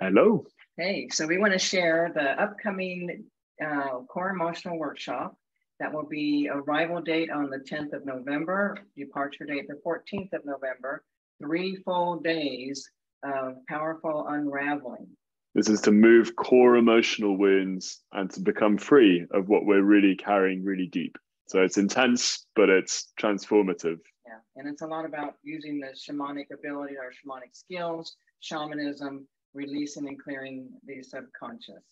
Hello. Hey, so we want to share the upcoming uh, core emotional workshop that will be arrival date on the 10th of November, departure date the 14th of November, three full days of powerful unraveling. This is to move core emotional wounds and to become free of what we're really carrying really deep. So it's intense, but it's transformative. Yeah, and it's a lot about using the shamanic ability, our shamanic skills, shamanism, releasing and clearing the subconscious.